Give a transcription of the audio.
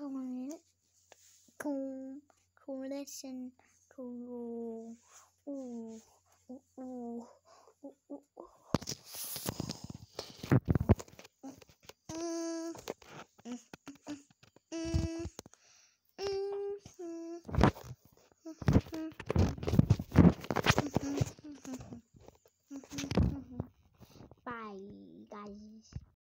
to to. Ooh, ooh, ooh, ooh, ooh, ooh. Bye, guys.